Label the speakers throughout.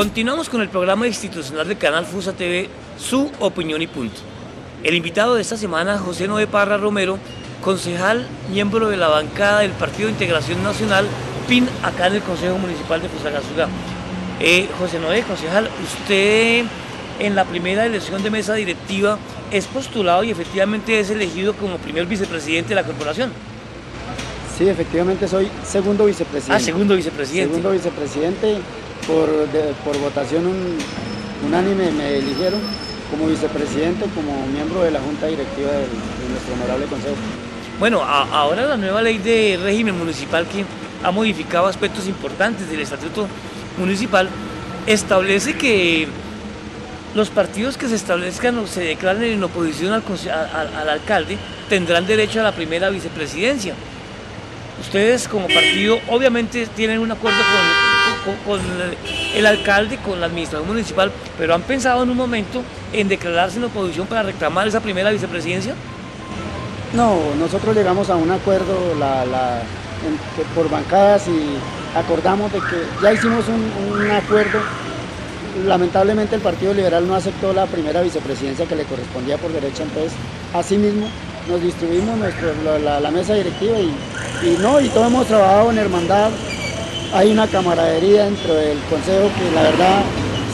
Speaker 1: Continuamos con el programa institucional del canal FUSA TV, Su Opinión y Punto. El invitado de esta semana, José Noé Parra Romero, concejal, miembro de la bancada del Partido de Integración Nacional, PIN, acá en el Consejo Municipal de Fusagasugá. Eh, José Noé, concejal, usted en la primera elección de mesa directiva es postulado y efectivamente es elegido como primer vicepresidente de la corporación.
Speaker 2: Sí, efectivamente soy segundo vicepresidente.
Speaker 1: Ah, segundo vicepresidente.
Speaker 2: Segundo vicepresidente, por, por votación unánime me eligieron como vicepresidente, como miembro de la Junta Directiva de, nuestro honorable Consejo.
Speaker 1: Bueno, ahora la nueva ley de régimen municipal que ha modificado aspectos importantes del estatuto municipal establece que los partidos que se establezcan o se declaren en oposición al, alcalde tendrán derecho a la primera vicepresidencia. Ustedes como partido obviamente tienen un acuerdo con, el alcalde, con la administración municipal, pero han pensado en un momento en declararse en oposición para reclamar esa primera vicepresidencia.
Speaker 2: No, nosotros llegamos a un acuerdo por bancadas y acordamos de que ya hicimos un acuerdo lamentablemente el Partido Liberal no aceptó la primera vicepresidencia que le correspondía por derecha, entonces asimismo nos distribuimos la, mesa directiva y, no, y todos hemos trabajado en hermandad, hay una camaradería dentro del consejo que la verdad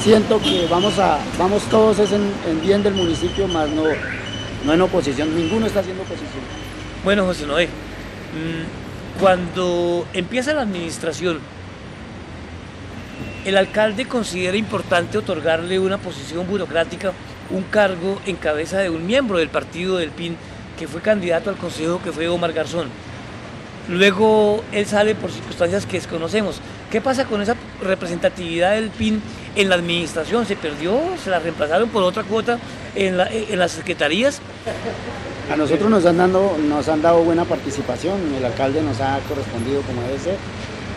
Speaker 2: siento que vamos a vamos todos es en, bien del municipio, más no, no en oposición, ninguno está haciendo oposición.
Speaker 1: Bueno, José Noé, mm, cuando empieza la administración, el alcalde considera importante otorgarle una posición burocrática, un cargo en cabeza de un miembro del partido del PIN que fue candidato al consejo, que fue Omar Garzón. Luego él sale por circunstancias que desconocemos. ¿Qué pasa con esa representatividad del PIN en la administración? ¿Se perdió? ¿Se la reemplazaron por otra cuota en, las secretarías?
Speaker 2: A nosotros nos han, dando, nos han dado buena participación, el alcalde nos ha correspondido como debe ser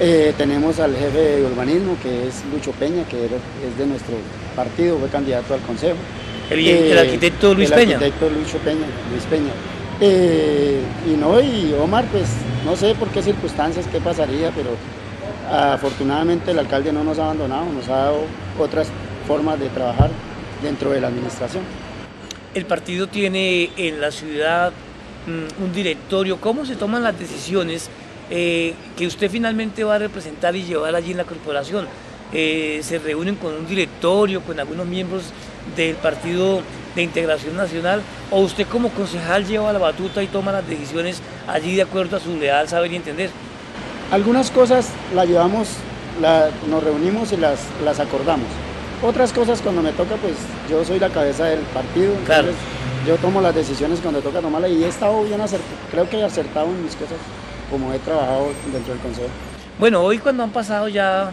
Speaker 2: eh, tenemos al jefe de urbanismo, que es Lucho Peña, que es de nuestro partido, fue candidato al consejo.
Speaker 1: El, eh, arquitecto Luis Peña.
Speaker 2: El arquitecto Lucho Peña, Luis Peña. Eh, y no, y Omar, pues no sé por qué circunstancias, qué pasaría, pero afortunadamente el alcalde no nos ha abandonado, nos ha dado otras formas de trabajar dentro de la administración.
Speaker 1: El partido tiene en la ciudad mm, un directorio, ¿cómo se toman las decisiones? Eh, que usted finalmente va a representar y llevar allí en la corporación. Eh, se reúnen con un directorio, con algunos miembros del Partido de Integración Nacional, o usted como concejal lleva la batuta y toma las decisiones allí de acuerdo a su leal saber y entender.
Speaker 2: Algunas cosas las llevamos, nos reunimos y las, las acordamos. Otras cosas cuando me toca, pues yo soy la cabeza del partido, entonces yo tomo las decisiones cuando toca tomarlas y he estado bien acertado, creo que he acertado en mis cosas como he trabajado dentro del Consejo.
Speaker 1: Bueno, hoy cuando han pasado ya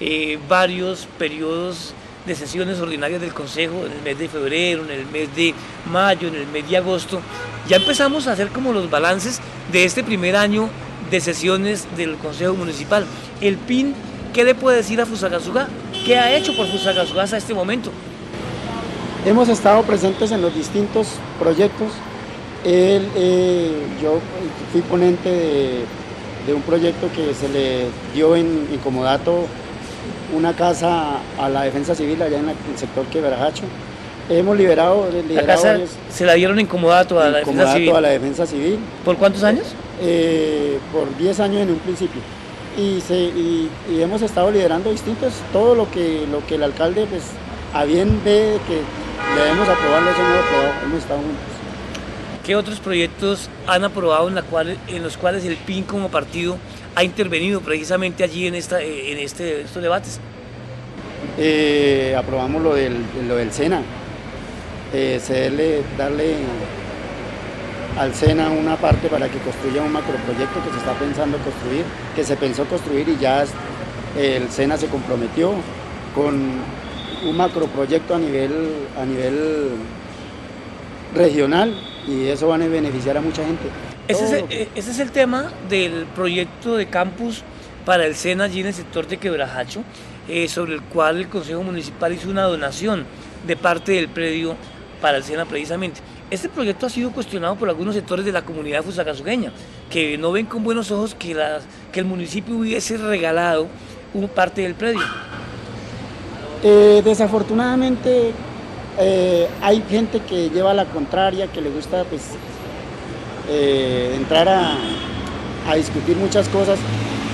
Speaker 1: eh, varios periodos de sesiones ordinarias del Consejo, en el mes de febrero, en el mes de mayo, en el mes de agosto, ya empezamos a hacer como los balances de este primer año de sesiones del Consejo Municipal. El PIN, ¿qué le puede decir a Fusagasugá? ¿Qué ha hecho por Fusagasugá hasta este momento?
Speaker 2: Hemos estado presentes en los distintos proyectos él, eh, yo fui ponente de, un proyecto que se le dio en, Comodato una casa a la defensa civil allá en, el sector Quebrajacho. Hemos liberado,
Speaker 1: ¿La casa se la dieron en Comodato a la defensa civil?
Speaker 2: a la defensa civil.
Speaker 1: ¿Por cuántos años?
Speaker 2: Eh, por 10 años en un principio. Y, y, hemos estado liderando distintos, todo lo que, lo que el alcalde pues a bien ve que debemos aprobarlo, eso no lo aprobado, hemos estado juntos.
Speaker 1: ¿Qué otros proyectos han aprobado en, la cual, en los cuales el PIN como partido ha intervenido precisamente allí en, esta, en este, estos debates?
Speaker 2: Eh, aprobamos lo del, lo del SENA, eh, darle al SENA una parte para que construya un macroproyecto que se está pensando construir, que se pensó construir y ya el SENA se comprometió con un macroproyecto a nivel, a nivel regional y eso va a beneficiar a mucha gente.
Speaker 1: Ese es, el, tema del proyecto de campus para el SENA allí en el sector de Quebrajacho, eh, sobre el cual el Consejo Municipal hizo una donación de parte del predio para el SENA precisamente. Este proyecto ha sido cuestionado por algunos sectores de la comunidad fusacasugueña, que no ven con buenos ojos que, que el municipio hubiese regalado una parte del predio.
Speaker 2: Eh, desafortunadamente eh, hay gente que lleva la contraria, que le gusta pues eh, entrar a, discutir muchas cosas,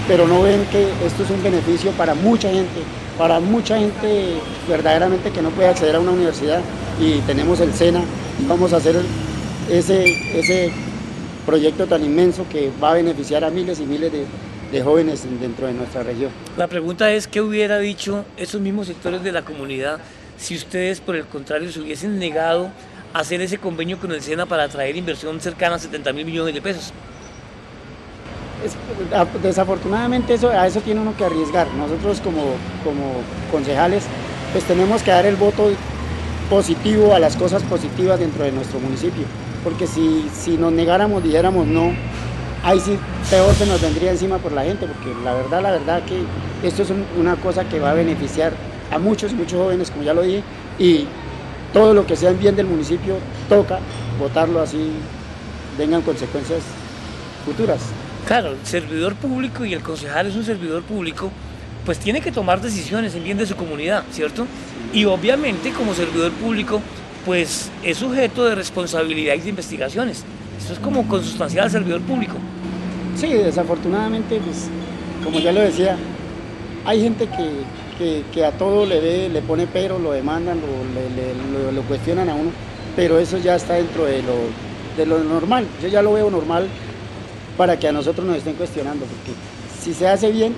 Speaker 2: pero no ven que esto es un beneficio para mucha gente, para mucha gente verdaderamente que no puede acceder a una universidad y tenemos el SENA, vamos a hacer ese, ese proyecto tan inmenso que va a beneficiar a miles y miles de, de jóvenes dentro de nuestra región.
Speaker 1: La pregunta es, ¿qué hubiera dicho esos mismos sectores de la comunidad si ustedes, por el contrario, se hubiesen negado hacer ese convenio con el SENA para atraer inversión cercana a 70 mil millones de pesos?
Speaker 2: Es, desafortunadamente eso, a eso tiene uno que arriesgar. Nosotros como, como concejales pues tenemos que dar el voto positivo a las cosas positivas dentro de nuestro municipio. Porque si, si nos negáramos, dijéramos no, ahí sí peor se nos vendría encima por la gente, porque la verdad, la verdad que esto es una cosa que va a beneficiar a muchos, muchos jóvenes, como ya lo dije, y todo lo que sea en bien del municipio toca votarlo así, vengan consecuencias futuras.
Speaker 1: Claro, el servidor público y el concejal es un servidor público, pues tiene que tomar decisiones en bien de su comunidad, ¿cierto? Y obviamente como servidor público, pues es sujeto de responsabilidad y de investigaciones. Eso es como consustancial al servidor público.
Speaker 2: Sí, desafortunadamente, pues, como ya lo decía, hay gente que, que, a todo le ve, le pone pero, lo demandan, lo, lo, lo, cuestionan a uno, pero eso ya está dentro de lo, de lo normal. Yo ya lo veo normal para que a nosotros nos estén cuestionando, porque si se hace bien,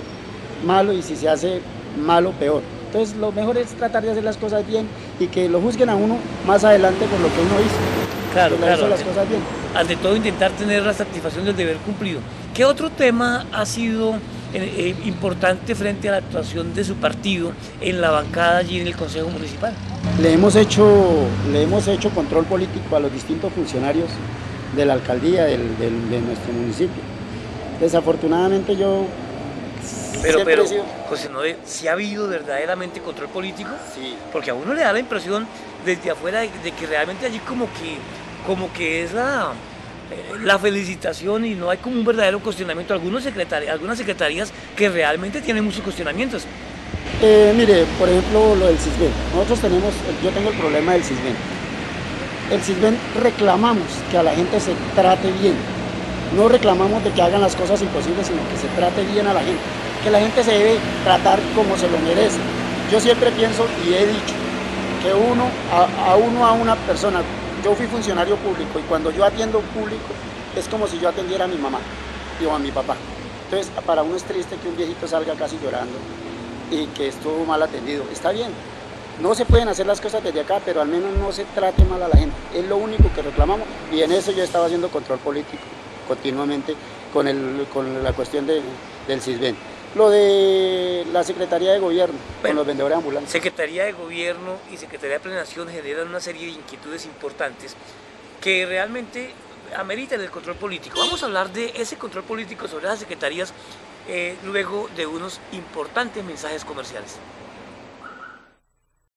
Speaker 2: malo, y si se hace malo, peor. Entonces lo mejor es tratar de hacer las cosas bien y que lo juzguen a uno más adelante por lo que uno hizo.
Speaker 1: Claro, claro. las cosas bien. Ante todo intentar tener la satisfacción del deber cumplido. ¿Qué otro tema ha sido eh, eh, importante frente a la actuación de su partido en la bancada allí en el Consejo Municipal?
Speaker 2: Le hemos hecho, le hemos hecho control político a los distintos funcionarios de la alcaldía de nuestro municipio. Desafortunadamente yo
Speaker 1: pero, pero, José Noé, ¿sí ha habido verdaderamente control político?
Speaker 2: Sí.
Speaker 1: Porque a uno le da la impresión desde afuera de, que realmente allí como que, como que es la, la felicitación y no hay como un verdadero cuestionamiento. Algunos secretari algunas secretarías que realmente tienen muchos cuestionamientos.
Speaker 2: Eh, mire, por ejemplo, lo del CISBEN. Nosotros tenemos, yo tengo el problema del CISBEN. El CISBEN reclamamos que a la gente se trate bien. No reclamamos de que hagan las cosas imposibles, sino que se trate bien a la gente que la gente se debe tratar como se lo merece. Yo siempre pienso y he dicho que uno a, uno a una persona, yo fui funcionario público y cuando yo atiendo un público es como si yo atendiera a mi mamá o a mi papá. Entonces, para uno es triste que un viejito salga casi llorando y que estuvo mal atendido. Está bien, no se pueden hacer las cosas desde acá, pero al menos no se trate mal a la gente. Es lo único que reclamamos y en eso yo estaba haciendo control político continuamente con, el, con la cuestión de, del CISBEN. Lo de la Secretaría de Gobierno, con los vendedores ambulantes.
Speaker 1: Secretaría de Gobierno y Secretaría de Planeación generan una serie de inquietudes importantes que realmente ameritan el control político. Vamos a hablar de ese control político sobre las secretarías eh, luego de unos importantes mensajes comerciales.